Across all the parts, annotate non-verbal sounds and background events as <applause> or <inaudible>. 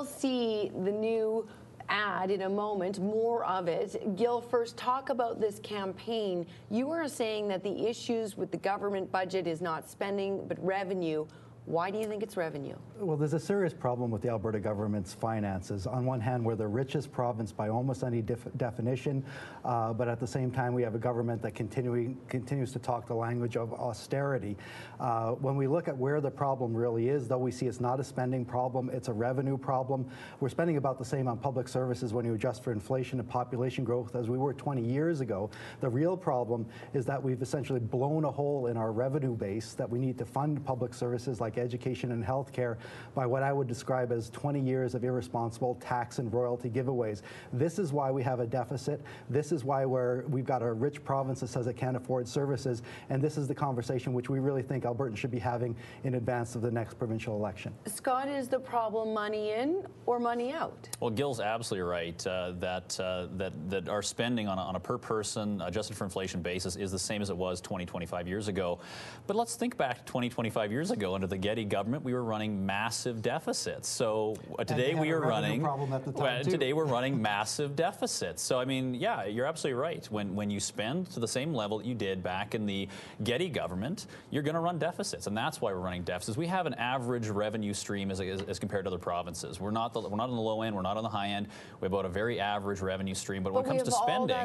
will see the new ad in a moment, more of it. Gil, first talk about this campaign. You are saying that the issues with the government budget is not spending, but revenue. Why do you think it's revenue? Well, there's a serious problem with the Alberta government's finances. On one hand, we're the richest province by almost any definition, uh, but at the same time, we have a government that continuing, continues to talk the language of austerity. Uh, when we look at where the problem really is, though we see it's not a spending problem, it's a revenue problem. We're spending about the same on public services when you adjust for inflation and population growth as we were 20 years ago. The real problem is that we've essentially blown a hole in our revenue base that we need to fund public services like education and healthcare by what I would describe as 20 years of irresponsible tax and royalty giveaways. This is why we have a deficit. This is why we're, we've got a rich province that says it can't afford services. And this is the conversation which we really think Albertans should be having in advance of the next provincial election. Scott, is the problem money in or money out? Well, Gil's absolutely right uh, that, uh, that, that our spending on a, on a per person adjusted for inflation basis is the same as it was 20, 25 years ago. But let's think back 20, 25 years ago under the Getty government, we were running massive deficits. So uh, today we are running well, today we're running massive deficits. So I mean, yeah, you're absolutely right. When when you spend to the same level that you did back in the Getty government, you're going to run deficits, and that's why we're running deficits. We have an average revenue stream as, as, as compared to other provinces. We're not the, we're not on the low end. We're not on the high end. We have about a very average revenue stream. But, but when it comes to spending,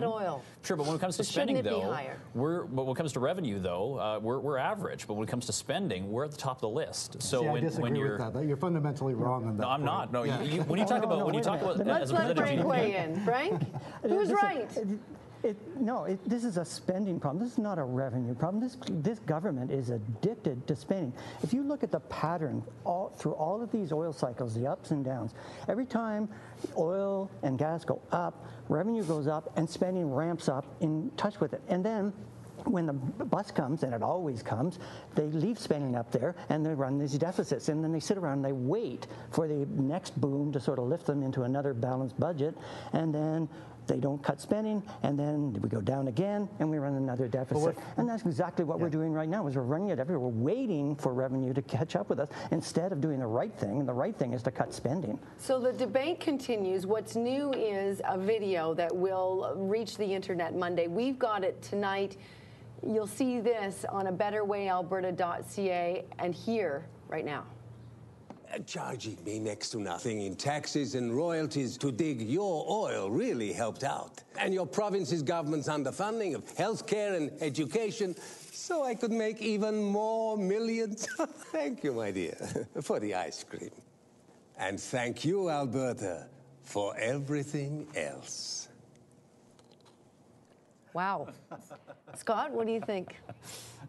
sure. But when it comes to spending, though, we're but when it comes to revenue, though, uh, we're we're average. But when it comes to spending, we're at the top of the list. So See, when, I disagree when you're with that. You're fundamentally wrong on that. No, I'm point. not. No, yeah. you, when you talk about when you talk about let's let Frank weigh in. Frank, <laughs> who's right? It, no, it, this is a spending problem. This is not a revenue problem. This, this government is addicted to spending. If you look at the pattern all, through all of these oil cycles, the ups and downs, every time oil and gas go up, revenue goes up, and spending ramps up in touch with it. And then when the bus comes, and it always comes, they leave spending up there and they run these deficits. And then they sit around and they wait for the next boom to sort of lift them into another balanced budget. And then they don't cut spending, and then we go down again, and we run another deficit. and that's exactly what yeah. we're doing right now, is we're running it everywhere. We're waiting for revenue to catch up with us instead of doing the right thing, and the right thing is to cut spending. So the debate continues. What's new is a video that will reach the internet Monday. We've got it tonight. You'll see this on a betterwayalberta.ca and here right now. Charging me next to nothing in taxes and royalties to dig your oil really helped out. And your province's government's underfunding of healthcare and education, so I could make even more millions. <laughs> thank you, my dear, for the ice cream. And thank you, Alberta, for everything else. Wow. <laughs> Scott, what do you think?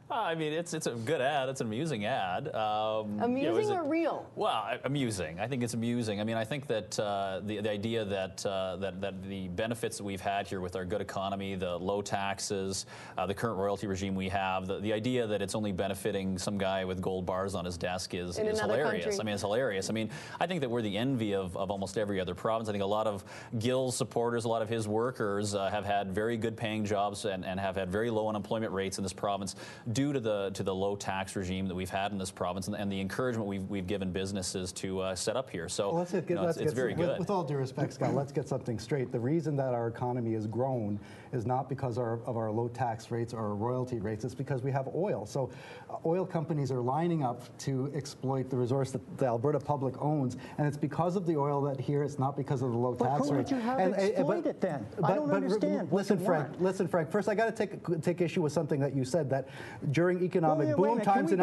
I mean, it's it's a good ad. It's an amusing ad. Um, amusing you know, or it, real? Well, amusing. I think it's amusing. I mean, I think that uh, the the idea that uh, that that the benefits that we've had here with our good economy, the low taxes, uh, the current royalty regime we have, the, the idea that it's only benefiting some guy with gold bars on his desk is, is hilarious. Country. I mean, it's hilarious. I mean, I think that we're the envy of, of almost every other province. I think a lot of Gil's supporters, a lot of his workers uh, have had very good paying jobs and, and have had very low unemployment rates in this province due to the to the low tax regime that we've had in this province and, and the encouragement we've, we've given businesses to uh, set up here. So well, let's get, you know, let's it's, it's very good. With, with, all due respect, Scott, let's get something straight. The reason that our economy has grown is not because our, of our low tax rates or our royalty rates. It's because we have oil. So uh, oil companies are lining up to exploit the resource that the Alberta public owns, and it's because of the oil that here. It's not because of the low but tax rate. But who would you have and, exploit but, it then? But, I don't understand. Listen, Frank. Listen, Frank. First, I got to take take issue with something that you said that during economic wait, boom wait times and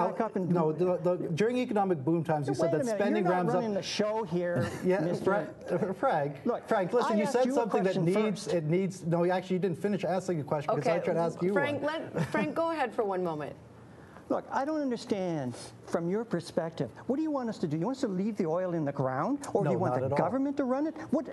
no, the, the, during economic boom times, you said that spending You're not running up. the show here, <laughs> yeah, Frank, uh, Frank. Look, Frank. Listen, you said you something that needs first. it needs. No, actually, you didn't finish asking a question because I tried to ask you Frank, one. Let, Frank, go ahead for one moment. Look, I don't understand from your perspective. What do you want us to do? You want us to leave the oil in the ground, or no, do you want the government all. to run it? What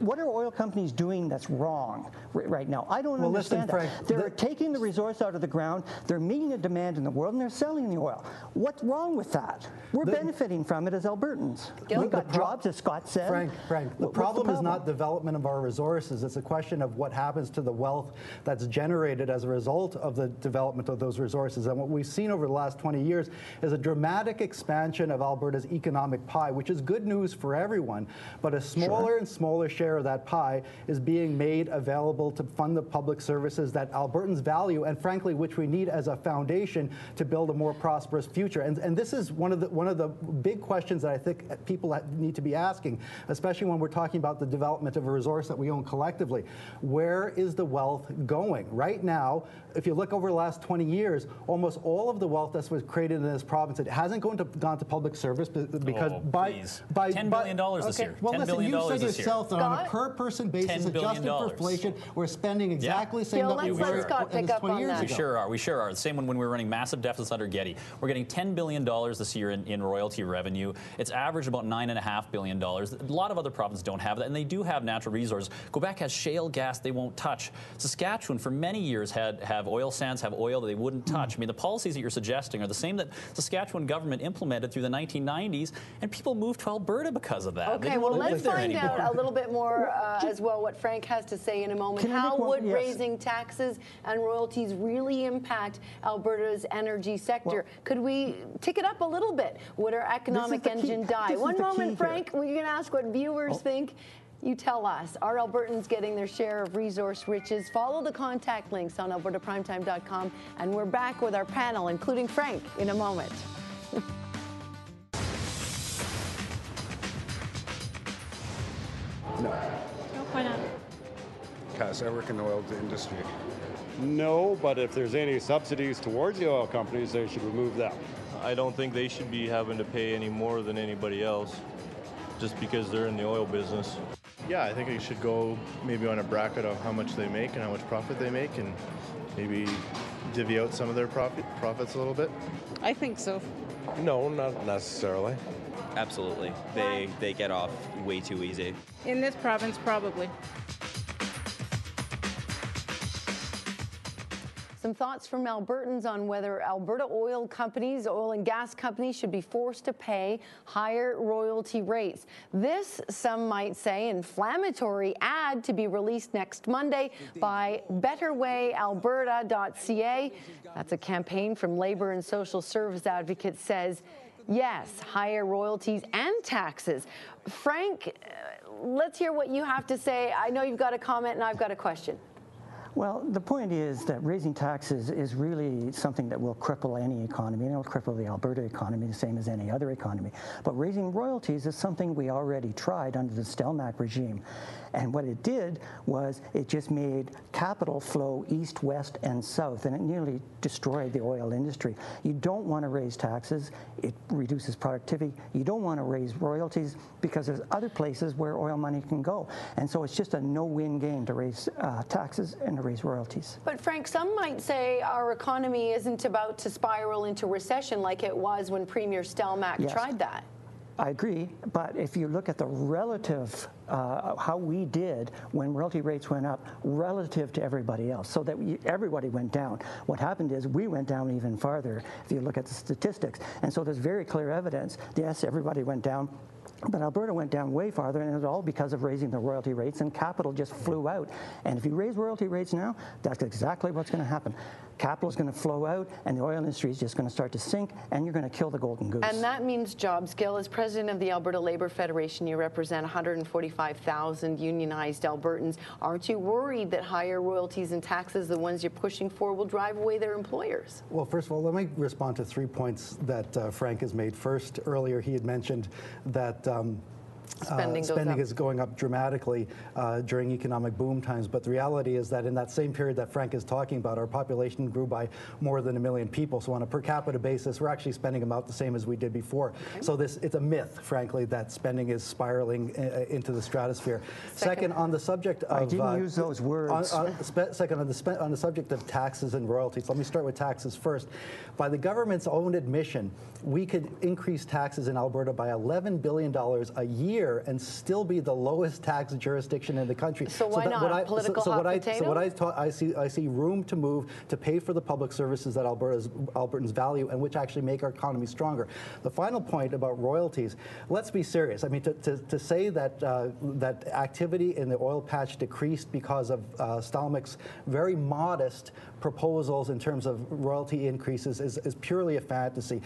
What are oil companies doing that's wrong right now? I don't well, understand listen, that. Frank, they're the, taking the resource out of the ground. They're meeting a demand in the world, and they're selling the oil. What's wrong with that? We're the, benefiting from it as Albertans. We've got jobs, as Scott said. Frank, Frank, the, problem, the problem is not development of our resources. It's a question of what happens to the wealth that's generated as a result of the development of those resources. And what we've seen over the last 20 years is a dramatic expansion of Alberta's economic pie, which is good news for everyone. But a smaller and smaller share of that pie is being made available to fund the public services that Albertans value and, frankly, which we need as a foundation to build a more prosperous future. And, and this is one of the one of the big questions that I think people need to be asking, especially when we're talking about the development of a resource that we own collectively. Where is the wealth going? Right now, if you look over the last 20 years, almost all of the wealth that was created in this province, it hasn't gone to, gone to public service because Oh, by, please. by $10 by- billion dollars this okay, year. Well, 10 listen, billion you said dollars this year. yourself that on a per person basis, adjusted for inflation, we're spending exactly the same Bill, we let's let were Scott as pick up 20 on years that. We sure are. We sure are. The same when, when we were running massive deficits under Getty. We're getting $10 billion this year in, in royalty revenue. It's averaged about $9.5 billion. A lot of other provinces don't have that, and they do have natural resources. Quebec has shale gas they won't touch. Saskatchewan, for many years, had have oil sands, have oil that they wouldn't touch. Hmm. I mean, the policies that you're suggesting are the same that Saskatchewan government implemented through the 1990s, and people moved to Alberta because of that. They Okay, well, wanna live let's there find anymore. out a little bit more uh, as well what Frank has to say in a moment. Can How would yes. raising taxes and royalties really impact Alberta's energy sector? Could we tick it up a little bit? Would our economic the key- engine die? this One moment, key here. Frank. We're going to ask what viewers think. You tell us. Are Albertans getting their share of resource riches? Follow the contact links on albertaprimetime.com. And we're back with our panel, including Frank, in a moment. No, Why not? because I work in the oil industry. No, but if there's any subsidies towards the oil companies, they should remove them. I don't think they should be having to pay any more than anybody else just because they're in the oil business. Yeah, I think it should go maybe on a bracket of how much they make and how much profit they make, and maybe divvy out some of their profit profits a little bit. I think so. No, not necessarily. Absolutely. They they get off way too easy. In this province, probably. Some thoughts from Albertans on whether Alberta oil companies, oil and gas companies, should be forced to pay higher royalty rates. This, some might say, inflammatory ad to be released next Monday by BetterWayAlberta.ca. That's a campaign from Labor and Social Service Advocates says. Yes, higher royalties and taxes. Frank, let's hear what you have to say. I know you've got a comment and I've got a question. Well, the point is that raising taxes is really something that will cripple any economy, and it'll cripple the Alberta economy the same as any other economy. But raising royalties is something we already tried under the Stelmach regime. And what it did was it just made capital flow east, west, and south, and it nearly destroyed the oil industry. You don't want to raise taxes, it reduces productivity. You don't want to raise royalties because there's other places where oil money can go. And so it's just a no win game to raise uh, taxes and to raise royalties. But Frank, some might say our economy isn't about to spiral into recession like it was when Premier Stelmach Yes. tried that. I agree, but if you look at the relative, uh, how we did when royalty rates went up relative to everybody else, so that we, everybody went down. What happened is we went down even farther if you look at the statistics. And so there's very clear evidence. Yes, everybody went down. But Alberta went down way farther, and it was all because of raising the royalty rates, and capital just flew out. And if you raise royalty rates now, that's exactly what's going to happen. Capital is going to flow out, and the oil industry is just going to start to sink, and you're going to kill the golden goose. And that means jobs. Gil, as president of the Alberta Labor Federation, you represent 145,000 unionized Albertans. Aren't you worried that higher royalties and taxes, the ones you're pushing for, will drive away their employers? Well, first of all, let me respond to three points that uh, Frank has made. First, earlier he had mentioned that. Um, Spending goes spending is going up dramatically uh, during economic boom times, but the reality is that in that same period that Frank is talking about, our population grew by more than a million people. So on a per capita basis, we're actually spending about the same as we did before. So this it's a myth, frankly, that spending is spiraling uh, into the stratosphere. Second, on the subject of I didn't uh, use those words. on- on- Spe- Second, on the, spe- on the subject of taxes and royalties, let me start with taxes first. By the government's own admission, we could increase taxes in Alberta by $11 billion a year here and still be the lowest tax jurisdiction in the country. So why not? I- Political so, so what I, so what I, ta- I see I see room to move to pay for the public services that Alberta's Albertans value and which actually make our economy stronger. The final point about royalties, let's be serious. I mean, to, to, to say that uh, that activity in the oil patch decreased because of uh, Stelmach's very modest proposals in terms of royalty increases is, is purely a fantasy.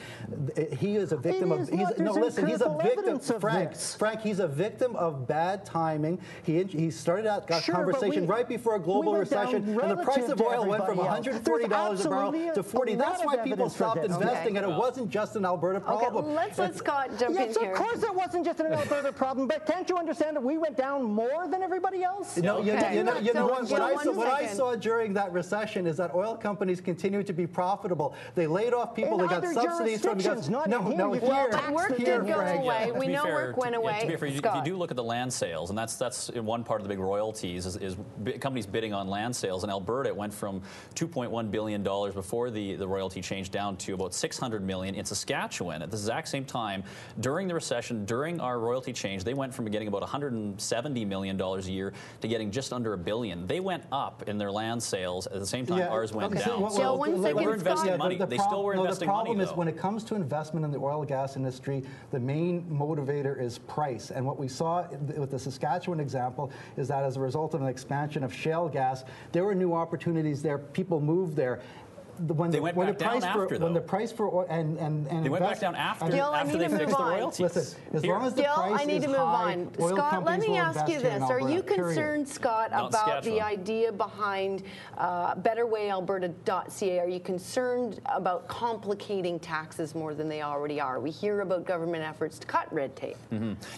He is a victim is of he's, not. no listen he's a victim Frank this. Frank he's a victim of bad timing. He he started out got Sure, conversation we- right before a global we recession and the price of oil went from $140 a barrel to 40. a That's why people stopped this. investing, and it wasn't just an Alberta problem. Okay, problem. let's let Scott jump Yes, in of course it wasn't just an <laughs> Alberta problem, but can't you understand that we went down more than everybody else? No, know, you, Okay. you know, you know what, what, I saw, what I saw during that recession is that oil companies continue to be profitable. They laid off people. In they got subsidies from jurisdictions, not no, here. no, here, Well, tax work the did here, go Frank. away. To We know fair, work went to- yeah, away. to be fair, you, you do look at the land sales, and that's that's one part of the big royalties is, is bi- companies bidding on land sales. In Alberta, it went from 2.1 billion dollars before the, the royalty change down to about 600 million. In Saskatchewan, at the exact same time, during the recession, during our royalty change, they went from getting about 170 million dollars a year to getting just under a billion. They went up in their land sales at the same time ours went okay. down. Well, So one they second, were investing Scott. money. the they still were no, investing the problem money. is though. when it comes to investment in the oil and gas industry, the main motivator is price. And what we saw with the Saskatchewan example is that as a result of an expansion of shale gas, there were new opportunities there. People moved there. The- When They the, went when back the down for after, when the price for oil and and, and They went back down after, and- Gil, I after need they to fixed move the on. royalties. Listen, as Here. long as the Gil, price I need is to move high, on. Scott, let me ask you here in this. Are you Alberta, period. concerned, Scott, about the idea behind uh, betterwayalberta.ca? Are you concerned about complicating taxes more than they already are? We hear about government efforts to cut red tape.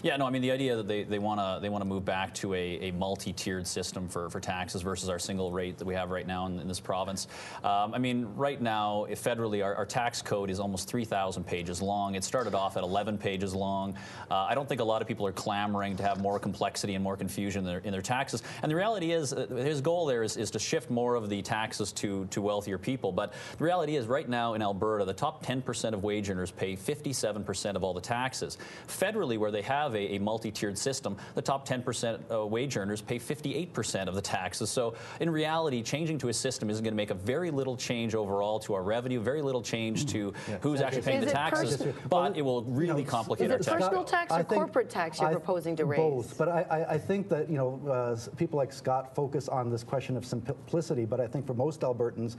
Yeah, no, I mean the idea that they, they want to they want to move back to a, a multi-tiered system for, for taxes versus our single rate that we have right now in, in this province. Um, I mean, right now, federally, our, our tax code is almost 3,000 pages long. It started off at 11 pages long. Uh, I don't think a lot of people are clamoring to have more complexity and more confusion in their, in their taxes. And the reality is, uh, his goal there is, is to shift more of the taxes to, to wealthier people. But the reality is, right now in Alberta, the top 10% of wage earners pay 57% of all the taxes. Federally, where they have a, a multi-tiered system, the top 10% uh, wage earners pay 58% of the taxes. So in reality, changing to a system isn't going to make a very little change overall to our revenue, very little change to who's actually paying Is the taxes, pers- but it will really complicate Is our it tax personal tax or think- corporate tax you're I- proposing to raise? Both, but I, I, I think that you know uh, people like Scott focus on this question of simplicity, but I think for most Albertans,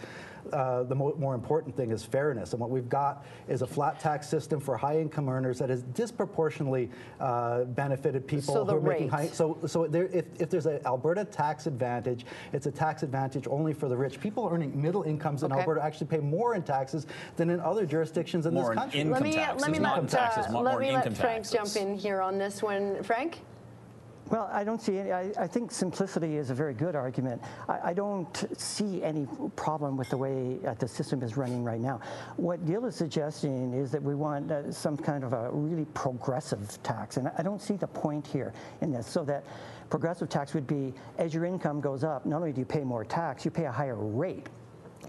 uh, the mo- more important thing is fairness. And what we've got is a flat tax system for high-income earners that has disproportionately uh, benefited people So who the are making high. So, so there, if, if there's an Alberta tax advantage, it's a tax advantage only for the rich. People earning middle incomes in Okay. Alberta actually pay more in taxes than in other jurisdictions in More this country. income let me, taxes, let me not let, in taxes, uh, more let in me let Frank taxes. jump in here on this one. Frank? Well, I don't see any. I, I think simplicity is a very good argument. I, I don't see any problem with the way uh, the system is running right now. What Gil is suggesting is that we want uh, some kind of a really progressive tax, and I don't see the point here in this. So that progressive tax would be as your income goes up, not only do you pay more tax, you pay a higher rate.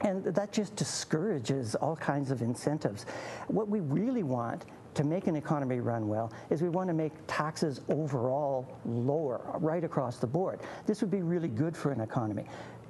And that just discourages all kinds of incentives. What we really want to make an economy run well is we want to make taxes overall lower right across the board. This would be really good for an economy.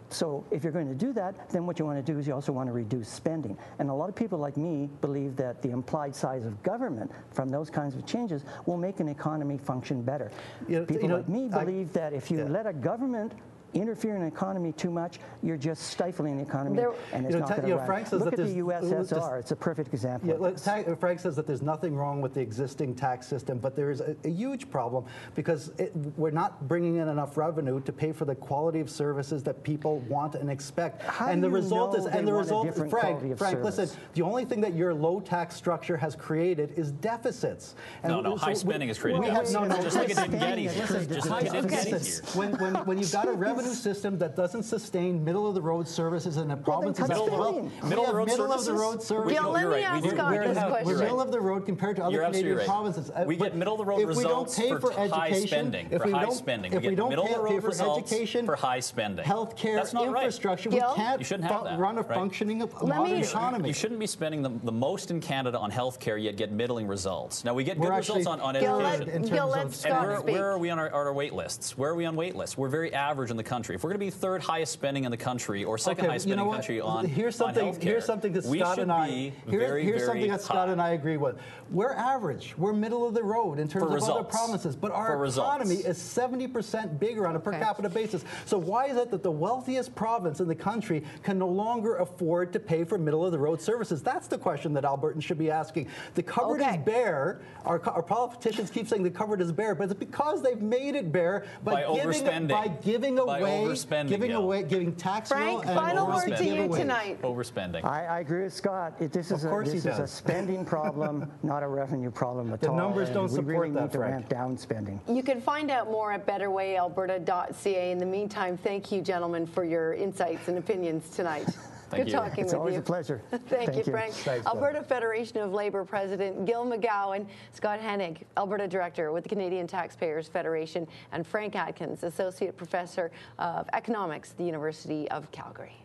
So if you're going to do that, then what you want to do is you also want to reduce spending. And a lot of people like me believe that the implied size of government from those kinds of changes will make an economy function better. You know, people you know, like me I- believe that if you yeah. let a government interfere in the economy too much, you're just stifling the economy, There- and it's You know, not ta- going you to know. Frank says Look that at the there's- uh, just- it's a perfect example. Yeah, of like, this. ta- Frank says that there's nothing wrong with the existing tax system, but there is a, a huge problem because it, we're not bringing in enough revenue to pay for the quality of services that people want and expect. How and do the you result know is, they and the a result, different Frank, quality of Frank, listen, the only thing that your low tax structure has created is deficits. And No, no, so high we- spending has created we have- no, deficits. no, Just like it did in spending Getty's. Just like it did in Okay. Getty's here. When, when, when you've got a <laughs> revenue revenue system that doesn't sustain middle of the road services in the province is cut as spending. Middle of the road middle of the services? road services. Gil, let me right. Ask do- Scott this we're- question. We're middle of the road compared to other You're Canadian right. provinces. Uh, We get middle of the road if we don't results pay for for, high education, spending, if for we high don't, spending. if We we get don't middle of pay, the pay road for education, for high spending. healthcare, That's not right. infrastructure, Gil? we can't You shouldn't have that, run a right? functioning modern economy. You shouldn't be spending the, the most in Canada on healthcare, yet get middling results. Now we get good results on, on education. Gil, let And Scott where, speak. where are we on our, our wait lists? Where are we on wait lists? We're very average in the country. If we're going to be third highest spending in the country or second Okay, highest you spending know what? country on, here's something. healthcare, here's something that we Scott and I. be here's very, here's very something that Scott high. and I agree with. We're average. We're middle of the road in terms For of other results. provinces, but For our results. economy is 70% bigger on a per Okay. capita basis. So why is it that the wealthiest province in the country can no longer afford to pay for middle of the road services? That's the question that Albertans should be asking. The cupboard Okay. is bare. Our, our politicians keep saying the cupboard is bare, but it's because they've made it bare by, By giving overspending. by giving By away, overspending, giving Gil. away, giving tax Frank, bill and final word to you tonight. Overspending. I, I agree with Scott. It, this is, Of a, course this he is a <laughs> spending problem, not a revenue problem at The all. The numbers and don't support really that, need to Frank. ramp down spending. You can find out more at betterwayalberta.ca. In the meantime, thank you, gentlemen, for your insights and opinions tonight. <laughs> Thank Good you. talking It's with always you. a pleasure. Thank, <laughs> Thank you, you. Frank. Thanks, Gil. Alberta Federation of Labor President Gil McGowan, Scott Hennig, Alberta Director with the Canadian Taxpayers Federation, and Frank Atkins, Associate Professor of Economics at the University of Calgary.